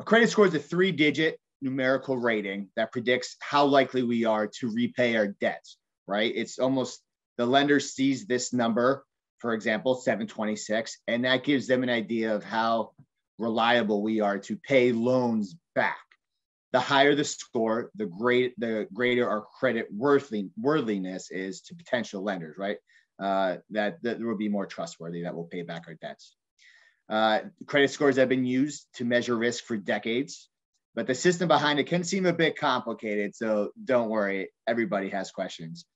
A credit score is a three digit numerical rating that predicts how likely we are to repay our debts, right? It's almost the lender sees this number, for example, 726, and that gives them an idea of how reliable we are to pay loans back. The higher the score, the great the greater our credit worthy, worthiness is to potential lenders, right? Uh, that, that will be more trustworthy, that will pay back our debts. Uh, credit scores have been used to measure risk for decades, but the system behind it can seem a bit complicated. So don't worry, everybody has questions.